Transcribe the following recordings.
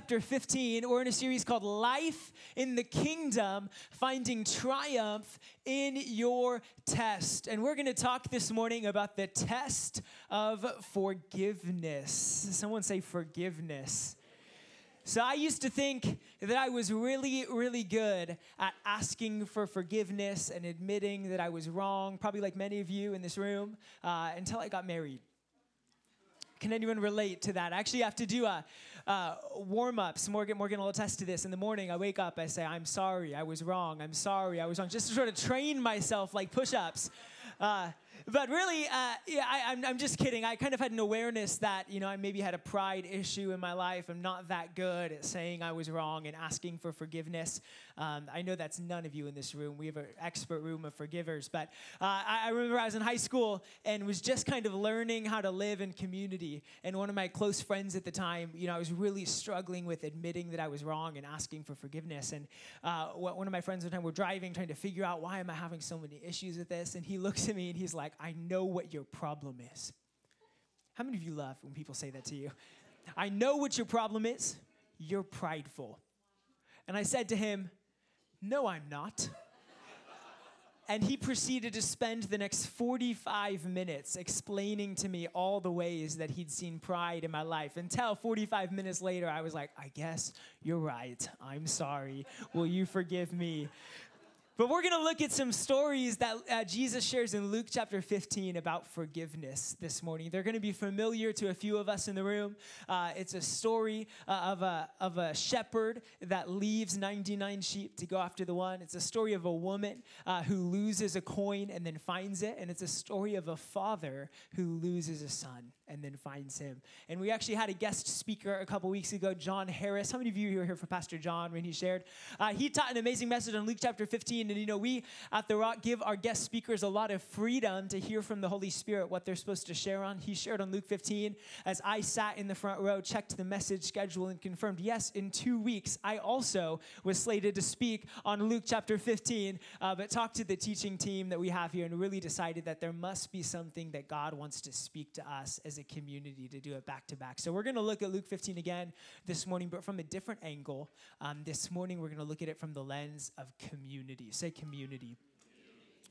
chapter 15. We're in a series called Life in the Kingdom Finding Triumph in Your Test. And we're going to talk this morning about the test of forgiveness. Someone say forgiveness. So I used to think that I was really, really good at asking for forgiveness and admitting that I was wrong, probably like many of you in this room, uh, until I got married. Can anyone relate to that? I actually have to do a, uh, warm ups. Morgan, Morgan will attest to this. In the morning, I wake up, I say, I'm sorry, I was wrong, I'm sorry, I was wrong, just to sort of train myself like push ups. Uh, but really, uh, yeah, I, am I'm, I'm just kidding. I kind of had an awareness that, you know, I maybe had a pride issue in my life. I'm not that good at saying I was wrong and asking for forgiveness. Um, I know that's none of you in this room. We have an expert room of forgivers. But uh, I, I remember I was in high school and was just kind of learning how to live in community. And one of my close friends at the time, you know, I was really struggling with admitting that I was wrong and asking for forgiveness. And uh, one of my friends at the time were driving, trying to figure out why am I having so many issues with this. And he looks at me and he's like, I know what your problem is. How many of you love when people say that to you? I know what your problem is. You're prideful. And I said to him, No, I'm not. And he proceeded to spend the next 45 minutes explaining to me all the ways that he'd seen pride in my life. Until 45 minutes later, I was like, I guess you're right. I'm sorry. Will you forgive me? But we're going to look at some stories that uh, Jesus shares in Luke chapter 15 about forgiveness this morning. They're going to be familiar to a few of us in the room. Uh, it's a story uh, of, a, of a shepherd that leaves 99 sheep to go after the one. It's a story of a woman uh, who loses a coin and then finds it. And it's a story of a father who loses a son and then finds him. And we actually had a guest speaker a couple weeks ago, John Harris. How many of you were here for Pastor John when he shared? Uh, he taught an amazing message on Luke chapter 15 and you know, we at The Rock give our guest speakers a lot of freedom to hear from the Holy Spirit what they're supposed to share on. He shared on Luke 15 as I sat in the front row, checked the message schedule, and confirmed, yes, in two weeks, I also was slated to speak on Luke chapter 15, uh, but talked to the teaching team that we have here and really decided that there must be something that God wants to speak to us as a community to do it back to back. So we're going to look at Luke 15 again this morning, but from a different angle. Um, this morning, we're going to look at it from the lens of community. Say community.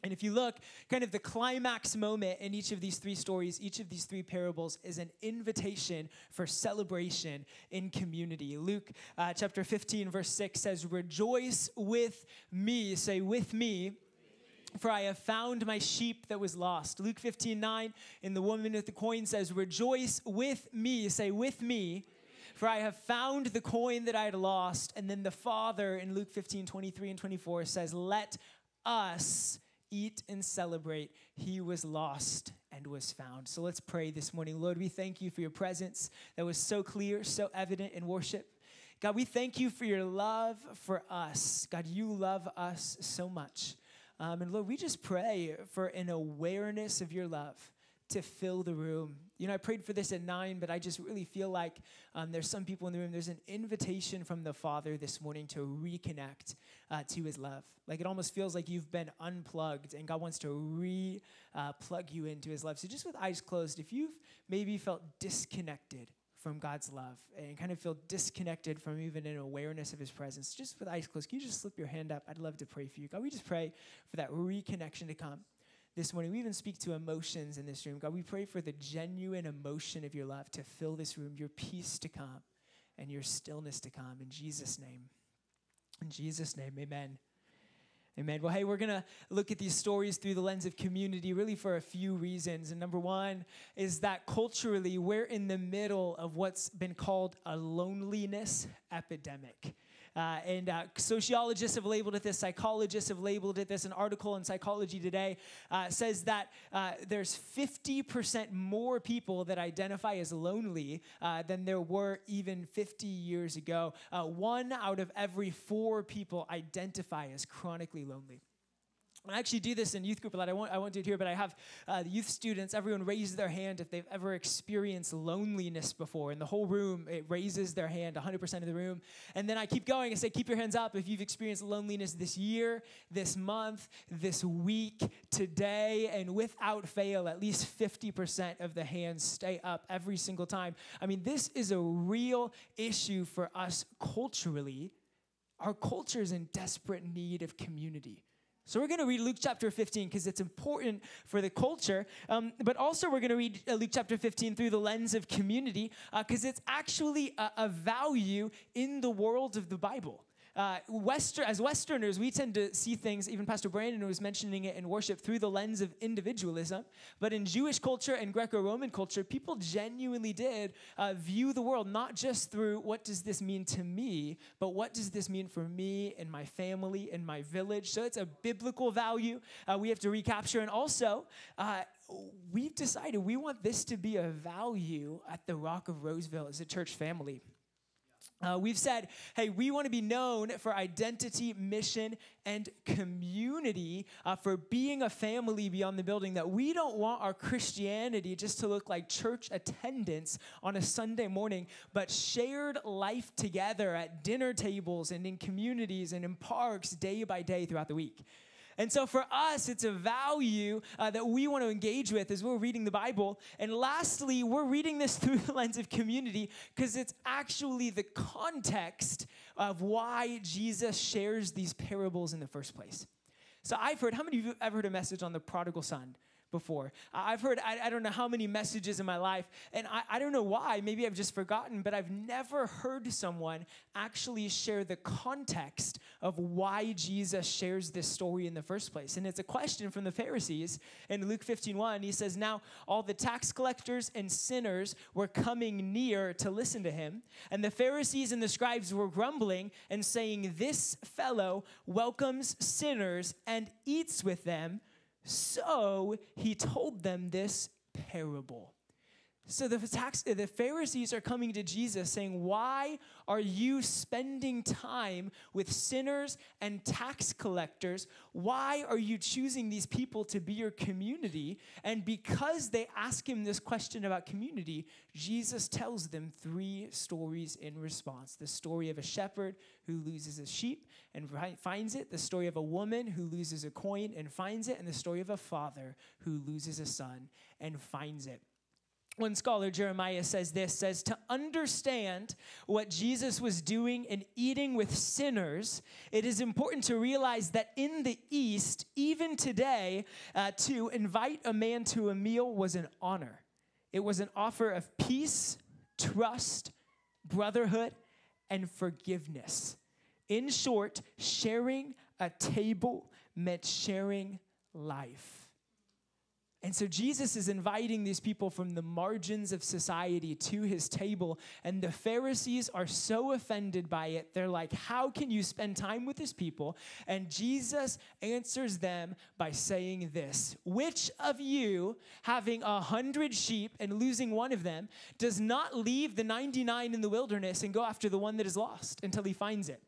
And if you look, kind of the climax moment in each of these three stories, each of these three parables is an invitation for celebration in community. Luke uh, chapter 15, verse 6 says, Rejoice with me. Say, with me. For I have found my sheep that was lost. Luke 15, 9, in the woman with the coin says, Rejoice with me. Say, with me for I have found the coin that I had lost. And then the Father in Luke 15, 23 and 24 says, Let us eat and celebrate. He was lost and was found. So let's pray this morning. Lord, we thank you for your presence that was so clear, so evident in worship. God, we thank you for your love for us. God, you love us so much. Um, and Lord, we just pray for an awareness of your love to fill the room. You know, I prayed for this at nine, but I just really feel like um, there's some people in the room. There's an invitation from the Father this morning to reconnect uh, to His love. Like it almost feels like you've been unplugged, and God wants to re uh, plug you into His love. So just with eyes closed, if you've maybe felt disconnected from God's love and kind of feel disconnected from even an awareness of His presence, just with eyes closed, can you just slip your hand up? I'd love to pray for you. God, we just pray for that reconnection to come this morning. We even speak to emotions in this room. God, we pray for the genuine emotion of your love to fill this room, your peace to come, and your stillness to come. In Jesus' name. In Jesus' name, amen. Amen. Well, hey, we're going to look at these stories through the lens of community really for a few reasons. And number one is that culturally, we're in the middle of what's been called a loneliness epidemic. Uh, and uh, sociologists have labeled it this, psychologists have labeled it this. An article in Psychology Today uh, says that uh, there's 50% more people that identify as lonely uh, than there were even 50 years ago. Uh, one out of every four people identify as chronically lonely. I actually do this in youth group a lot. I won't, I won't do it here, but I have uh, the youth students, everyone raise their hand if they've ever experienced loneliness before. In the whole room, it raises their hand, 100% of the room. And then I keep going and say, keep your hands up if you've experienced loneliness this year, this month, this week, today. And without fail, at least 50% of the hands stay up every single time. I mean, this is a real issue for us culturally. Our culture is in desperate need of community. So we're going to read Luke chapter 15 because it's important for the culture. Um, but also, we're going to read uh, Luke chapter 15 through the lens of community because uh, it's actually a, a value in the world of the Bible uh, Western, as Westerners, we tend to see things, even Pastor Brandon was mentioning it in worship, through the lens of individualism. But in Jewish culture and Greco Roman culture, people genuinely did uh, view the world not just through what does this mean to me, but what does this mean for me and my family and my village. So it's a biblical value uh, we have to recapture. And also, uh, we've decided we want this to be a value at the Rock of Roseville as a church family. Uh, we've said, hey, we want to be known for identity, mission, and community, uh, for being a family beyond the building, that we don't want our Christianity just to look like church attendance on a Sunday morning, but shared life together at dinner tables and in communities and in parks day by day throughout the week. And so for us, it's a value uh, that we want to engage with as we're reading the Bible. And lastly, we're reading this through the lens of community because it's actually the context of why Jesus shares these parables in the first place. So I've heard, how many of you have ever heard a message on the prodigal son? Before. I've heard, I, I, don't know how many messages in my life, and I, I don't know why, maybe I've just forgotten, but I've never heard someone actually share the context of why Jesus shares this story in the first place. And it's a question from the Pharisees in Luke 15 1. He says, Now all the tax collectors and sinners were coming near to listen to him, and the Pharisees and the scribes were grumbling and saying, This fellow welcomes sinners and eats with them. So he told them this parable. So the, tax, the Pharisees are coming to Jesus saying, Why are you spending time with sinners and tax collectors? Why are you choosing these people to be your community? And because they ask him this question about community, Jesus tells them three stories in response the story of a shepherd who loses a sheep and finds it, the story of a woman who loses a coin and finds it, and the story of a father who loses a son and finds it one scholar jeremiah says this says to understand what jesus was doing in eating with sinners it is important to realize that in the east even today uh, to invite a man to a meal was an honor. It was an offer of peace trust brotherhood and forgiveness. In short sharing a table meant sharing life and so Jesus is inviting these people from the margins of society to his table. And the Pharisees are so offended by it. They're like, How can you spend time with his people? And Jesus answers them by saying this Which of you, having a hundred sheep and losing one of them, does not leave the 99 in the wilderness and go after the one that is lost until he finds it?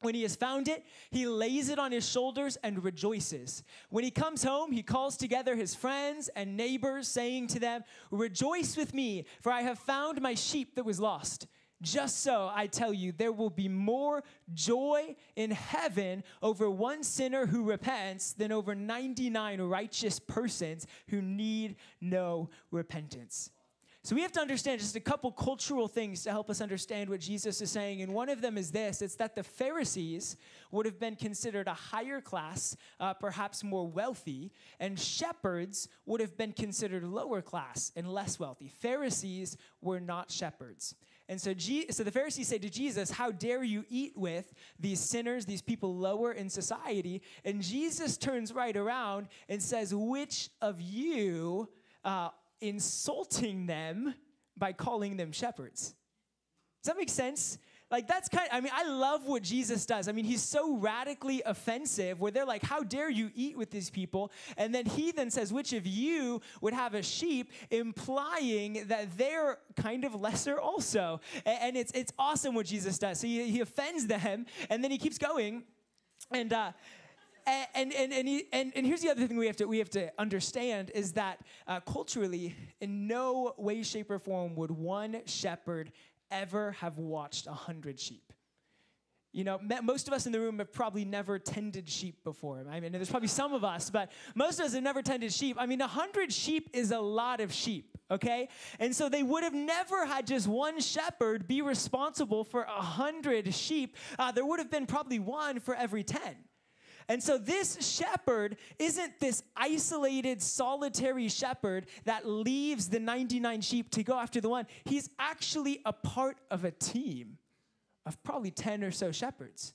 When he has found it, he lays it on his shoulders and rejoices. When he comes home, he calls together his friends and neighbors, saying to them, Rejoice with me, for I have found my sheep that was lost. Just so, I tell you, there will be more joy in heaven over one sinner who repents than over 99 righteous persons who need no repentance. So we have to understand just a couple cultural things to help us understand what Jesus is saying. And one of them is this it's that the Pharisees would have been considered a higher class, uh, perhaps more wealthy, and shepherds would have been considered lower class and less wealthy. Pharisees were not shepherds. And so, so the Pharisees say to Jesus, How dare you eat with these sinners, these people lower in society? And Jesus turns right around and says, Which of you uh, insulting them by calling them shepherds. Does that make sense? Like, that's kind of, I mean, I love what Jesus does. I mean, he's so radically offensive where they're like, How dare you eat with these people? And then he then says, Which of you would have a sheep, implying that they're kind of lesser also. And it's, it's awesome what Jesus does. So he, he offends them, and then he keeps going. And, uh, and, and, and, he, and, and here's the other thing we have to, we have to understand is that uh, culturally, in no way, shape, or form would one shepherd ever have watched a hundred sheep. You know, most of us in the room have probably never tended sheep before. I mean, there's probably some of us, but most of us have never tended sheep. I mean, a hundred sheep is a lot of sheep, okay? And so they would have never had just one shepherd be responsible for a hundred sheep. Uh, there would have been probably one for every ten. And so this shepherd isn't this isolated, solitary shepherd that leaves the 99 sheep to go after the one. He's actually a part of a team of probably 10 or so shepherds.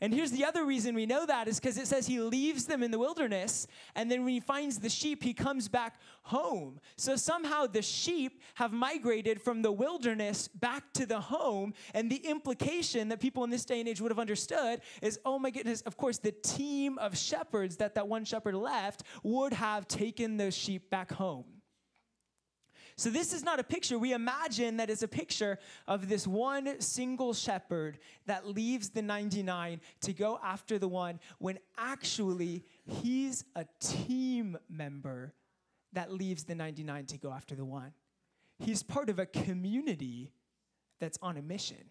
And here's the other reason we know that is because it says he leaves them in the wilderness, and then when he finds the sheep, he comes back home. So somehow the sheep have migrated from the wilderness back to the home, and the implication that people in this day and age would have understood is oh my goodness, of course, the team of shepherds that that one shepherd left would have taken those sheep back home. So, this is not a picture. We imagine that it's a picture of this one single shepherd that leaves the 99 to go after the one, when actually he's a team member that leaves the 99 to go after the one. He's part of a community that's on a mission.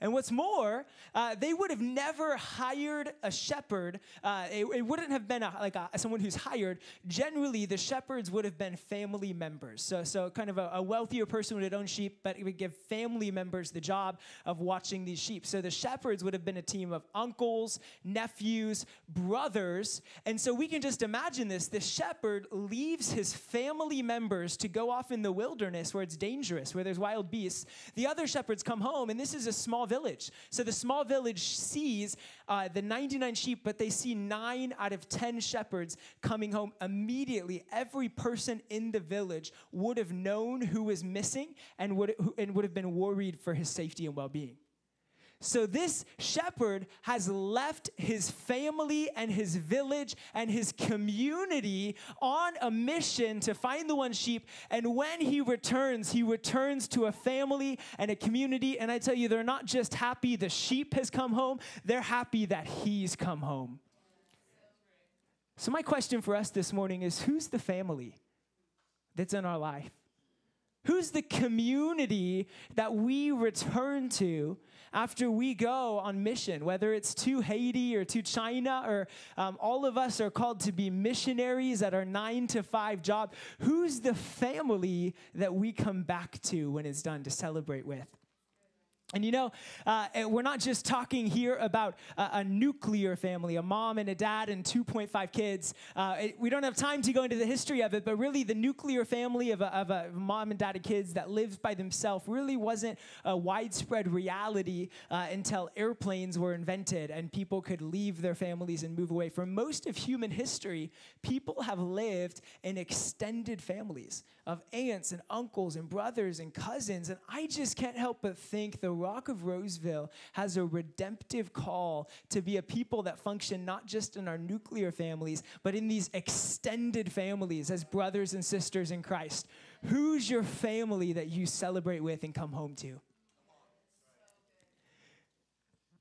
And what's more, uh, they would have never hired a shepherd. Uh, it, it, wouldn't have been a, like a, someone who's hired. Generally, the shepherds would have been family members. So, so kind of a, a, wealthier person would own sheep, but it would give family members the job of watching these sheep. So the shepherds would have been a team of uncles, nephews, brothers. And so we can just imagine this. The shepherd leaves his family members to go off in the wilderness where it's dangerous, where there's wild beasts. The other shepherds come home, and this is a small village. So the small village sees uh, the 99 sheep, but they see nine out of 10 shepherds coming home immediately. Every person in the village would have known who was missing and would, and would have been worried for his safety and well being. So this shepherd has left his family and his village and his community on a mission to find the one sheep. And when he returns, he returns to a family and a community. And I tell you, they're not just happy the sheep has come home, they're happy that he's come home. So, my question for us this morning is who's the family that's in our life? Who's the community that we return to after we go on mission, whether it's to Haiti or to China, or um, all of us are called to be missionaries at our nine to five job? Who's the family that we come back to when it's done to celebrate with? And you know, uh, we're not just talking here about a, a, nuclear family, a mom and a dad and 2.5 kids. Uh, it, we don't have time to go into the history of it, but really, the nuclear family of a, of a mom and dad and kids that lived by themselves really wasn't a widespread reality uh, until airplanes were invented and people could leave their families and move away. For most of human history, people have lived in extended families of aunts and uncles and brothers and cousins. And I just can't help but think the Rock of Roseville has a redemptive call to be a people that function not just in our nuclear families, but in these extended families as brothers and sisters in Christ. Who's your family that you celebrate with and come home to?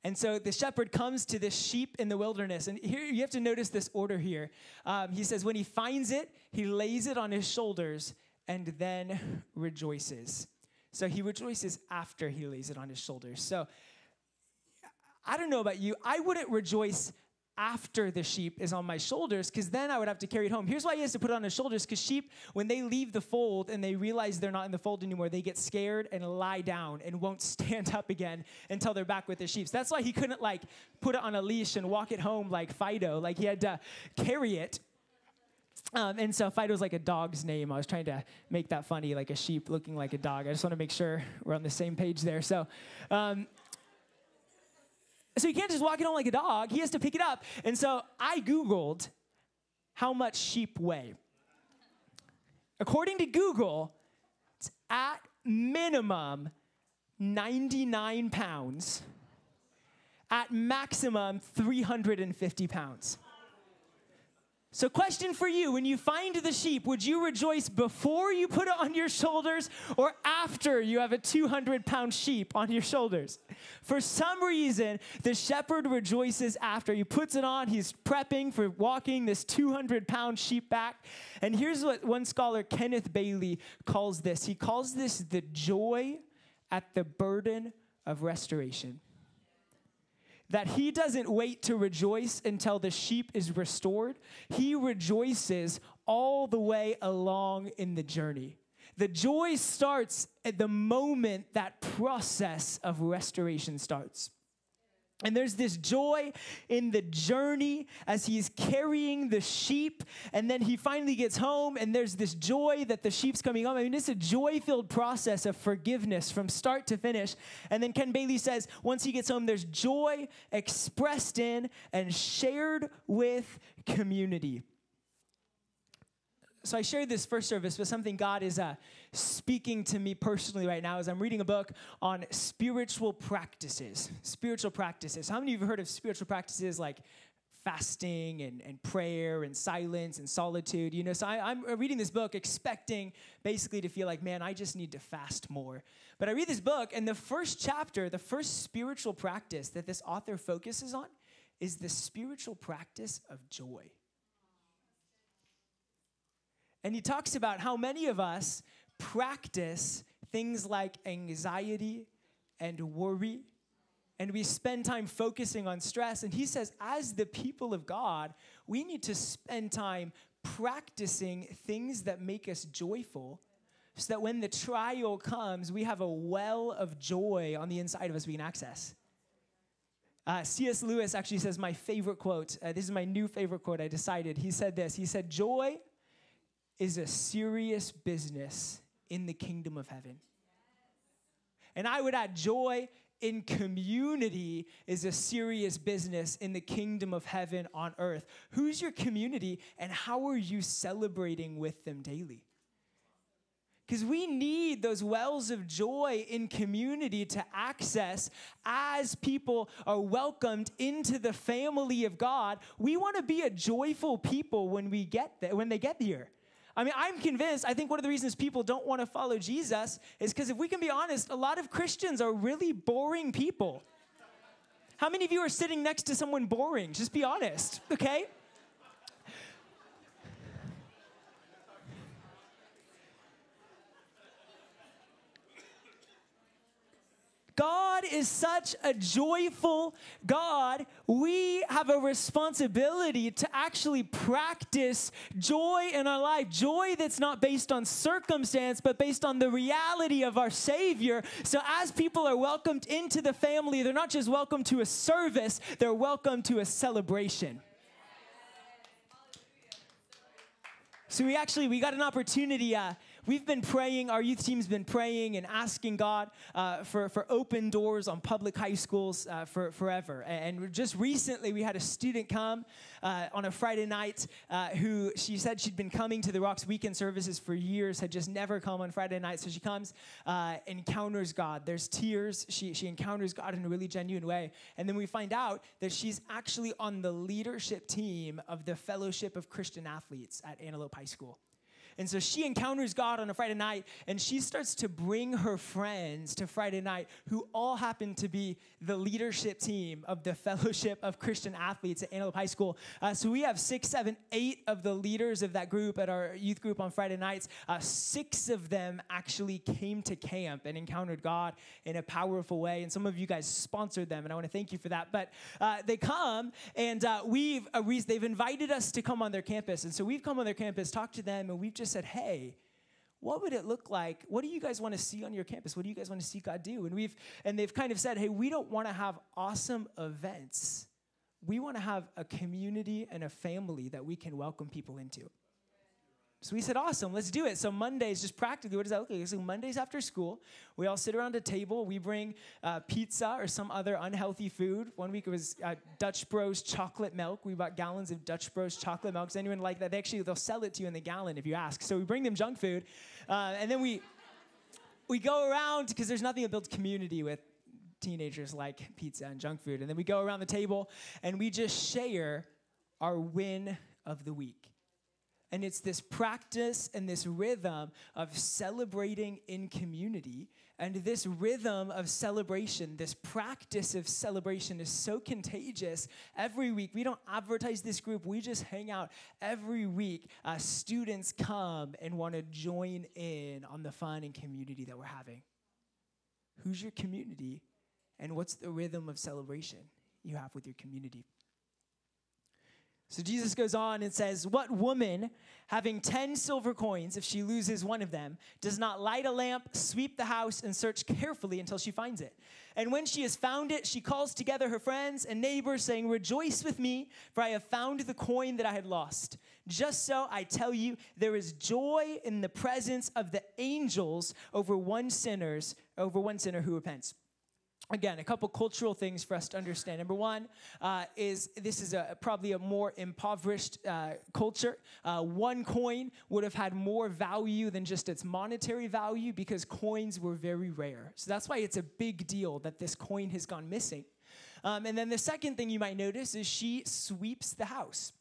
And so the shepherd comes to this sheep in the wilderness. And here you have to notice this order here. Um, he says, when he finds it, he lays it on his shoulders and then rejoices. So he rejoices after he lays it on his shoulders. So I don't know about you, I wouldn't rejoice after the sheep is on my shoulders because then I would have to carry it home. Here's why he has to put it on his shoulders because sheep, when they leave the fold and they realize they're not in the fold anymore, they get scared and lie down and won't stand up again until they're back with the sheep. So that's why he couldn't like put it on a leash and walk it home like Fido. Like he had to carry it um, and so Fido's like a dog's name. I was trying to make that funny, like a sheep looking like a dog. I just want to make sure we're on the same page there. So, um, so he can't just walk it on like a dog. He has to pick it up. And so I Googled how much sheep weigh. According to Google, it's at minimum 99 pounds, at maximum 350 pounds. So, question for you when you find the sheep, would you rejoice before you put it on your shoulders or after you have a 200 pound sheep on your shoulders? For some reason, the shepherd rejoices after. He puts it on, he's prepping for walking this 200 pound sheep back. And here's what one scholar, Kenneth Bailey, calls this he calls this the joy at the burden of restoration that he doesn't wait to rejoice until the sheep is restored. He rejoices all the way along in the journey. The joy starts at the moment that process of restoration starts. And there's this joy in the journey as he's carrying the sheep. And then he finally gets home, and there's this joy that the sheep's coming home. I mean, it's a joy filled process of forgiveness from start to finish. And then Ken Bailey says, once he gets home, there's joy expressed in and shared with community so I shared this first service with something God is uh, speaking to me personally right now as I'm reading a book on spiritual practices. Spiritual practices. How many of you have heard of spiritual practices like fasting and, and prayer and silence and solitude? You know, so I, I'm reading this book expecting basically to feel like, man, I just need to fast more. But I read this book, and the first chapter, the first spiritual practice that this author focuses on is the spiritual practice of joy. And he talks about how many of us practice things like anxiety and worry, and we spend time focusing on stress. And he says, as the people of God, we need to spend time practicing things that make us joyful so that when the trial comes, we have a well of joy on the inside of us we can access. Uh, C.S. Lewis actually says my favorite quote. Uh, this is my new favorite quote. I decided. He said this. He said, "Joy is a serious business in the kingdom of heaven. And I would add joy in community is a serious business in the kingdom of heaven on earth. Who's your community and how are you celebrating with them daily? Because we need those wells of joy in community to access as people are welcomed into the family of God. We want to be a joyful people when we get there, when they get here. I mean, I'm convinced, I think one of the reasons people don't want to follow Jesus is because if we can be honest, a lot of Christians are really boring people. How many of you are sitting next to someone boring? Just be honest, okay? God is such a joyful God. We have a responsibility to actually practice joy in our life. Joy that's not based on circumstance, but based on the reality of our Savior. So, as people are welcomed into the family, they're not just welcome to a service, they're welcome to a celebration. So we actually we got an opportunity uh, We've been praying, our youth team's been praying and asking God uh, for, for open doors on public high schools uh, for forever. And just recently, we had a student come uh, on a Friday night uh, who she said she'd been coming to the Rocks weekend services for years, had just never come on Friday night. So she comes, uh, encounters God. There's tears. She, she encounters God in a really genuine way. And then we find out that she's actually on the leadership team of the Fellowship of Christian Athletes at Antelope High School. And so she encounters God on a Friday night and she starts to bring her friends to Friday night who all happen to be the leadership team of the Fellowship of Christian Athletes at Antelope High School. Uh, so we have six, seven, eight of the leaders of that group at our youth group on Friday nights. Uh, six of them actually came to camp and encountered God in a powerful way. And some of you guys sponsored them, and I want to thank you for that. But uh, they come and uh, we've uh, they've invited us to come on their campus. And so we've come on their campus, talked to them, and we've just just said, hey, what would it look like? What do you guys want to see on your campus? What do you guys want to see God do? And we've and they've kind of said, hey, we don't want to have awesome events. We want to have a community and a family that we can welcome people into. So we said, awesome, let's do it. So Mondays, just practically, what does that look like? So Mondays after school, we all sit around a table. We bring uh, pizza or some other unhealthy food. One week it was uh, Dutch Bros chocolate milk. We bought gallons of Dutch Bros chocolate milk. Does anyone like that? They actually, they'll sell it to you in the gallon if you ask. So we bring them junk food. Uh, and then we, we go around, because there's nothing that builds community with teenagers like pizza and junk food. And then we go around the table and we just share our win of the week. And it's this practice and this rhythm of celebrating in community. And this rhythm of celebration, this practice of celebration is so contagious. Every week, we don't advertise this group, we just hang out. Every week, uh, students come and want to join in on the fun and community that we're having. Who's your community? And what's the rhythm of celebration you have with your community? So Jesus goes on and says, What woman, having 10 silver coins, if she loses one of them, does not light a lamp, sweep the house, and search carefully until she finds it? And when she has found it, she calls together her friends and neighbors, saying, Rejoice with me, for I have found the coin that I had lost. Just so I tell you, there is joy in the presence of the angels over one sinners, over one sinner who repents again, a couple cultural things for us to understand. Number one uh, is this is a, probably a more impoverished uh, culture. Uh, one coin would have had more value than just its monetary value because coins were very rare. So that's why it's a big deal that this coin has gone missing. Um, and then the second thing you might notice is she sweeps the house.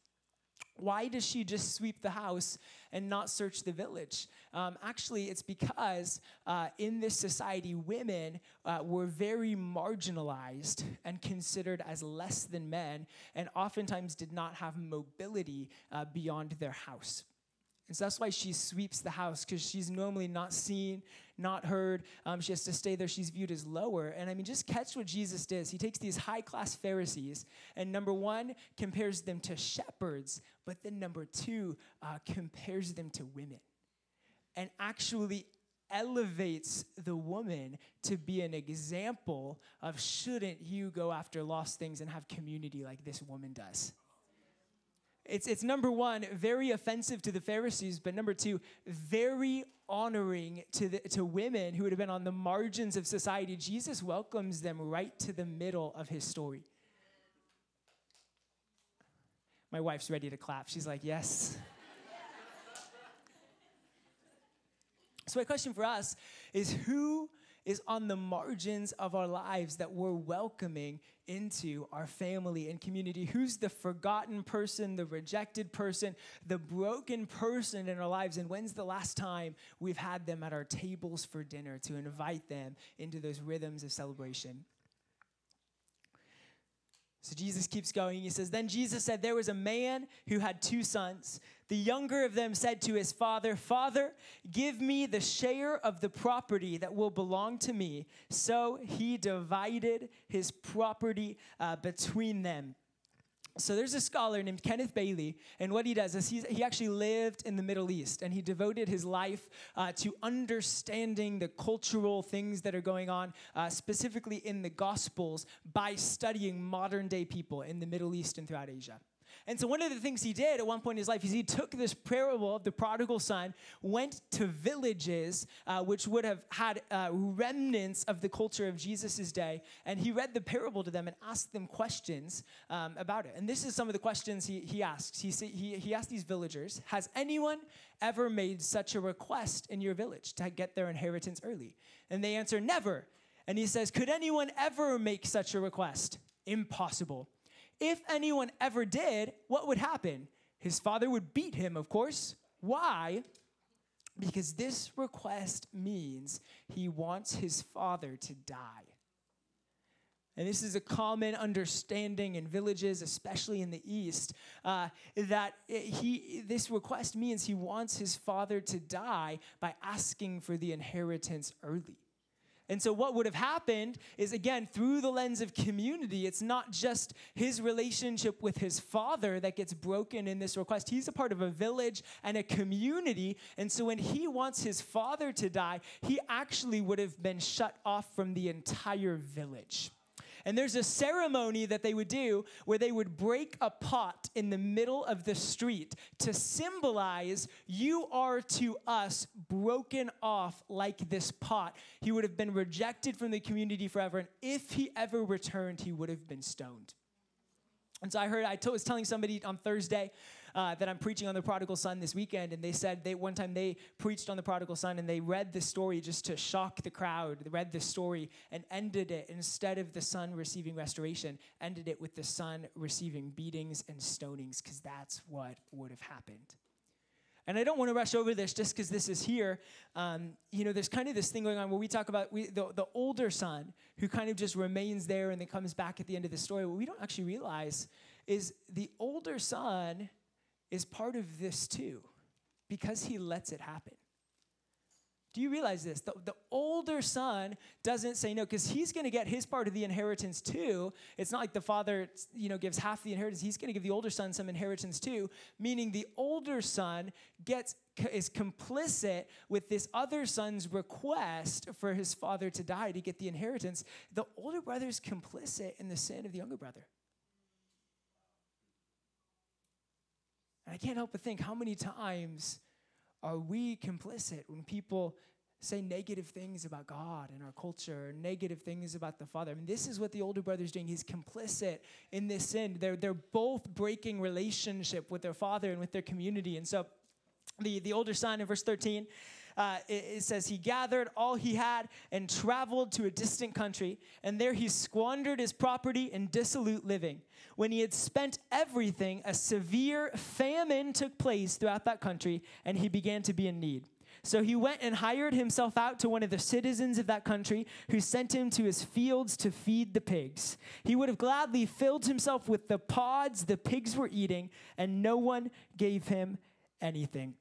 Why does she just sweep the house and not search the village? Um, actually, it's because uh, in this society, women uh, were very marginalized and considered as less than men, and oftentimes did not have mobility uh, beyond their house. And so that's why she sweeps the house, because she's normally not seen, not heard. Um, she has to stay there. She's viewed as lower. And I mean, just catch what Jesus does. He takes these high class Pharisees, and number one, compares them to shepherds, but then number two, uh, compares them to women. And actually elevates the woman to be an example of shouldn't you go after lost things and have community like this woman does. It's, it's number one, very offensive to the Pharisees, but number two, very honoring to, the, to women who would have been on the margins of society. Jesus welcomes them right to the middle of his story. My wife's ready to clap. She's like, Yes. so, my question for us is who is on the margins of our lives that we're welcoming into our family and community? Who's the forgotten person, the rejected person, the broken person in our lives? And when's the last time we've had them at our tables for dinner to invite them into those rhythms of celebration? So Jesus keeps going. He says, Then Jesus said, There was a man who had two sons. The younger of them said to his father, Father, give me the share of the property that will belong to me. So he divided his property uh, between them. So there's a scholar named Kenneth Bailey, and what he does is he actually lived in the Middle East, and he devoted his life uh, to understanding the cultural things that are going on, uh, specifically in the Gospels, by studying modern day people in the Middle East and throughout Asia. And so, one of the things he did at one point in his life is he took this parable of the prodigal son, went to villages uh, which would have had uh, remnants of the culture of Jesus' day, and he read the parable to them and asked them questions um, about it. And this is some of the questions he, he asks. He, he, he asked these villagers Has anyone ever made such a request in your village to get their inheritance early? And they answer, Never. And he says, Could anyone ever make such a request? Impossible. If anyone ever did, what would happen? His father would beat him, of course. Why? Because this request means he wants his father to die. And this is a common understanding in villages, especially in the East, uh, that he, this request means he wants his father to die by asking for the inheritance early. And so, what would have happened is again, through the lens of community, it's not just his relationship with his father that gets broken in this request. He's a part of a village and a community. And so, when he wants his father to die, he actually would have been shut off from the entire village. And there's a ceremony that they would do where they would break a pot in the middle of the street to symbolize you are to us broken off like this pot. He would have been rejected from the community forever. And if he ever returned, he would have been stoned. And so I heard, I was telling somebody on Thursday uh, that I'm preaching on the prodigal son this weekend, and they said they one time they preached on the prodigal son and they read the story just to shock the crowd. They read the story and ended it instead of the son receiving restoration, ended it with the son receiving beatings and stonings because that's what would have happened. And I don't want to rush over this just because this is here. Um, you know, there's kind of this thing going on where we talk about we, the, the older son who kind of just remains there and then comes back at the end of the story. What we don't actually realize is the older son is part of this too because he lets it happen. Do you realize this? The, the older son doesn't say no because he's going to get his part of the inheritance too. It's not like the father, you know, gives half the inheritance. He's going to give the older son some inheritance too, meaning the older son gets is complicit with this other son's request for his father to die to get the inheritance. The older brother is complicit in the sin of the younger brother. I can't help but think how many times are we complicit when people say negative things about God and our culture, negative things about the Father? I mean, this is what the older brother's doing. He's complicit in this sin. They're, they're both breaking relationship with their father and with their community. And so the, the older son in verse 13, uh, it, it, says, He gathered all he had and traveled to a distant country, and there he squandered his property in dissolute living. When he had spent everything, a severe famine took place throughout that country, and he began to be in need. So he went and hired himself out to one of the citizens of that country, who sent him to his fields to feed the pigs. He would have gladly filled himself with the pods the pigs were eating, and no one gave him anything.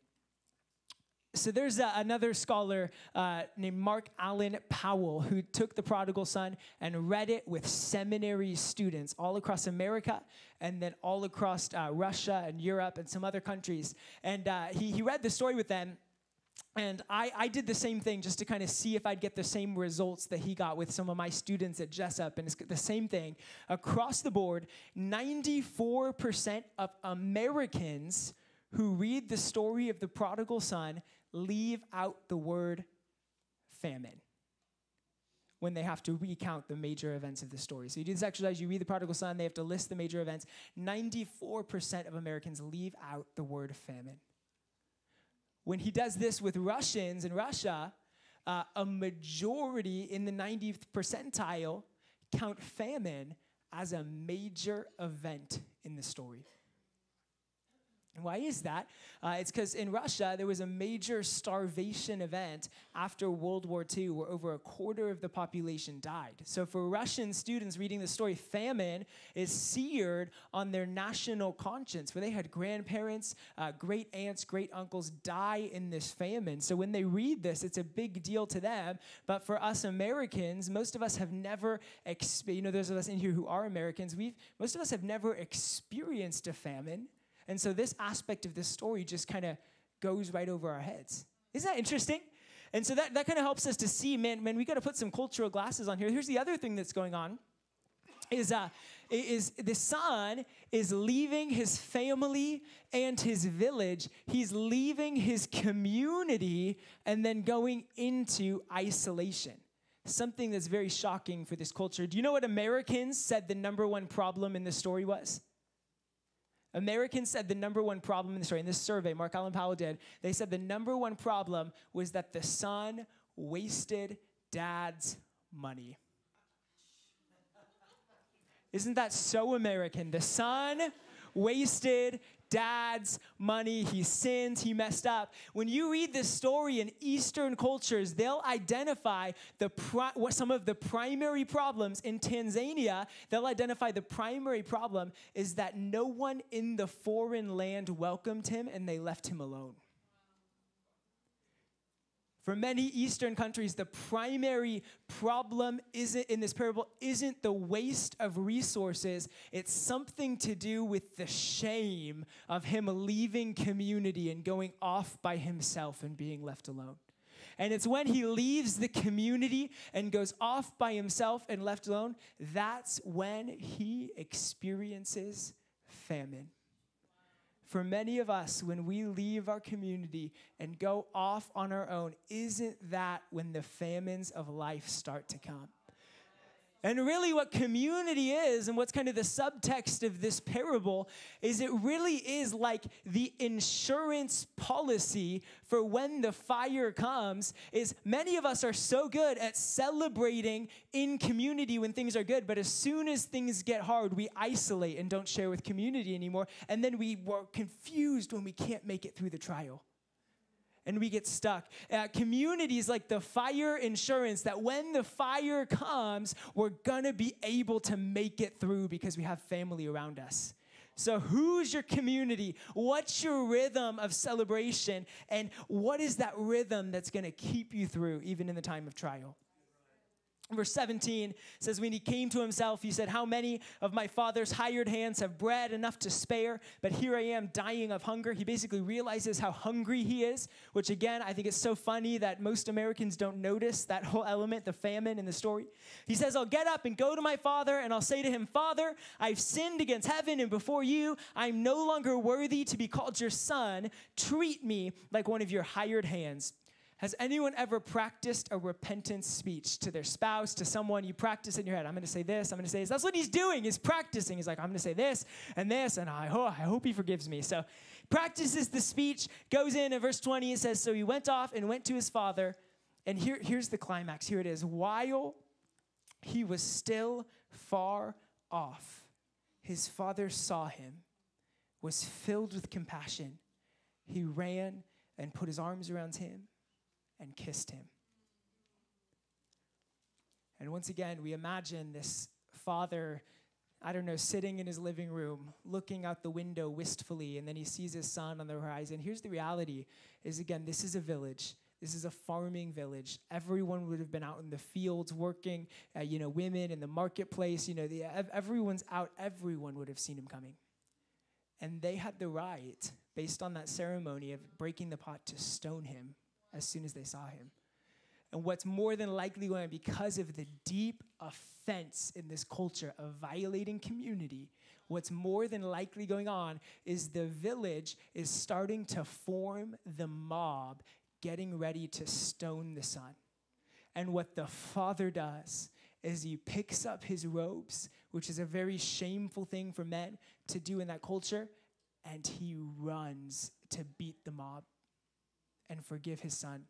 So there's uh, another scholar uh, named Mark Allan Powell who took the prodigal son and read it with seminary students all across America and then all across uh, Russia and Europe and some other countries. And uh, he, he read the story with them. And I, I did the same thing just to kind of see if I'd get the same results that he got with some of my students at Jessup. And it's the same thing. Across the board, 94% of Americans who read the story of the prodigal son leave out the word famine when they have to recount the major events of the story. So you do this exercise, you read the prodigal son, they have to list the major events. 94% of Americans leave out the word famine. When he does this with Russians in Russia, uh, a majority in the 90th percentile count famine as a major event in the story. Why is that? Uh, it's because in Russia, there was a major starvation event after World War II where over a quarter of the population died. So, for Russian students reading the story, famine is seared on their national conscience, where they had grandparents, uh, great aunts, great uncles die in this famine. So, when they read this, it's a big deal to them. But for us Americans, most of us have never, exp- you know, those of us in here who are Americans, we've, most of us have never experienced a famine. And so this aspect of this story just kind of goes right over our heads. Isn't that interesting? And so that, that kind of helps us to see, man, man, we got to put some cultural glasses on here. Here's the other thing that's going on is uh is the son is leaving his family and his village he's leaving his community and then going into isolation something that's very shocking for this culture do you know what americans said the number one problem in the story was Americans said the number one problem in story, in this survey, Mark Allan Powell did, they said the number one problem was that the son wasted dad's money. Isn't that so American? The son wasted dad's money. He sins, he messed up. When you read this story in Eastern cultures, they'll identify the pri- what some of the primary problems in Tanzania. They'll identify the primary problem is that no one in the foreign land welcomed him and they left him alone. For many Eastern countries, the primary problem isn't in this parable isn't the waste of resources. It's something to do with the shame of him leaving community and going off by himself and being left alone. And it's when he leaves the community and goes off by himself and left alone, that's when he experiences famine. For many of us, when we leave our community and go off on our own, isn't that when the famines of life start to come? And really, what community is, and what's kind of the subtext of this parable, is it really is like the insurance policy for when the fire comes. Is many of us are so good at celebrating in community when things are good, but as soon as things get hard, we isolate and don't share with community anymore. And then we were confused when we can't make it through the trial and we get stuck. Uh, community is like the fire insurance that when the fire comes, we're gonna be able to make it through because we have family around us. So, who's your community? What's your rhythm of celebration? And what is that rhythm that's gonna keep you through even in the time of trial? Verse 17 says, When he came to himself, he said, How many of my father's hired hands have bread enough to spare? But here I am dying of hunger. He basically realizes how hungry he is, which again, I think it's so funny that most Americans don't notice that whole element, the famine in the story. He says, I'll get up and go to my father, and I'll say to him, Father, I've sinned against heaven and before you. I'm no longer worthy to be called your son. Treat me like one of your hired hands. Has anyone ever practiced a repentance speech to their spouse, to someone you practice in your head? I'm going to say this, I'm going to say this. That's what he's doing, He's practicing. He's like, I'm going to say this and this, and I, oh, I hope he forgives me. So practices the speech, goes in, and verse 20 it says, So he went off and went to his father. And here, here's the climax. Here it is. While he was still far off, his father saw him, was filled with compassion. He ran and put his arms around him and kissed him. And once again, we imagine this father, I don't know, sitting in his living room, looking out the window wistfully, and then he sees his son on the horizon. Here's the reality is again, this is a village. This is a farming village. Everyone would have been out in the fields working, uh, you know, women in the marketplace, you know, the, everyone's out. Everyone would have seen him coming. And they had the right, based on that ceremony of breaking the pot, to stone him as soon as they saw him. And what's more than likely going on, because of the deep offense in this culture of violating community, what's more than likely going on is the village is starting to form the mob, getting ready to stone the son. And what the father does is he picks up his robes, which is a very shameful thing for men to do in that culture, and he runs to beat the mob and forgive his son.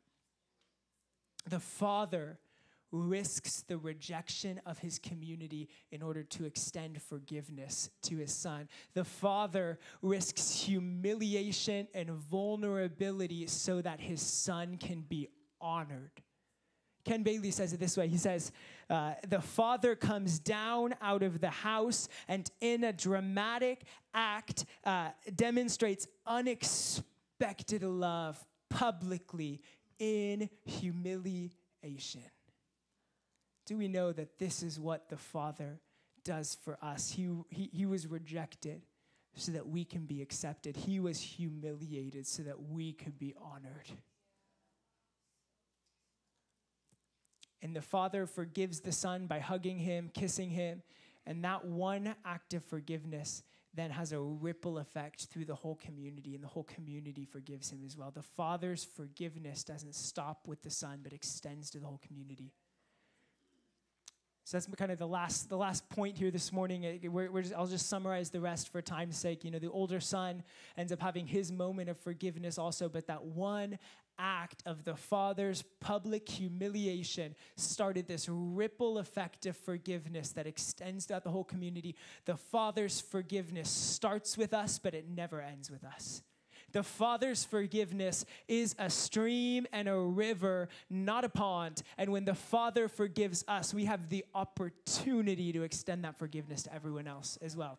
The father risks the rejection of his community in order to extend forgiveness to his son. The father risks humiliation and vulnerability so that his son can be honored. Ken Bailey says it this way He says, uh, The father comes down out of the house and, in a dramatic act, uh, demonstrates unexpected love publicly in humiliation. Do we know that this is what the Father does for us? He, he, he was rejected so that we can be accepted, He was humiliated so that we could be honored. And the Father forgives the Son by hugging him, kissing him, and that one act of forgiveness then has a ripple effect through the whole community, and the whole community forgives him as well. The Father's forgiveness doesn't stop with the Son, but extends to the whole community. So that's kind of the last, the last point here this morning. We're, we're just, I'll just summarize the rest for time's sake. You know, the older son ends up having his moment of forgiveness also, but that one act of the father's public humiliation started this ripple effect of forgiveness that extends throughout the whole community. The father's forgiveness starts with us, but it never ends with us. The Father's forgiveness is a stream and a river, not a pond. And when the Father forgives us, we have the opportunity to extend that forgiveness to everyone else as well.